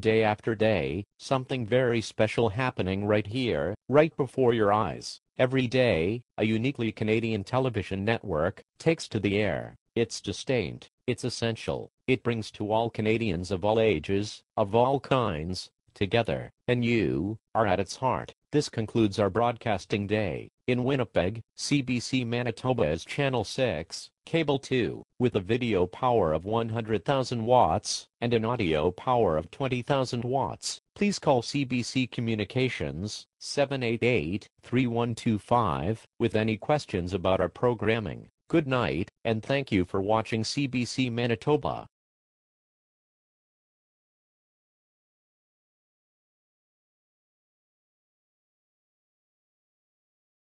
day after day, something very special happening right here, right before your eyes. Every day, a uniquely Canadian television network takes to the air. It's distinct, it's essential, it brings to all Canadians of all ages, of all kinds, together, and you are at its heart. This concludes our broadcasting day. In Winnipeg, CBC Manitoba is Channel 6, Cable 2, with a video power of 100,000 watts and an audio power of 20,000 watts. Please call CBC Communications 788-3125 with any questions about our programming. Good night, and thank you for watching CBC Manitoba.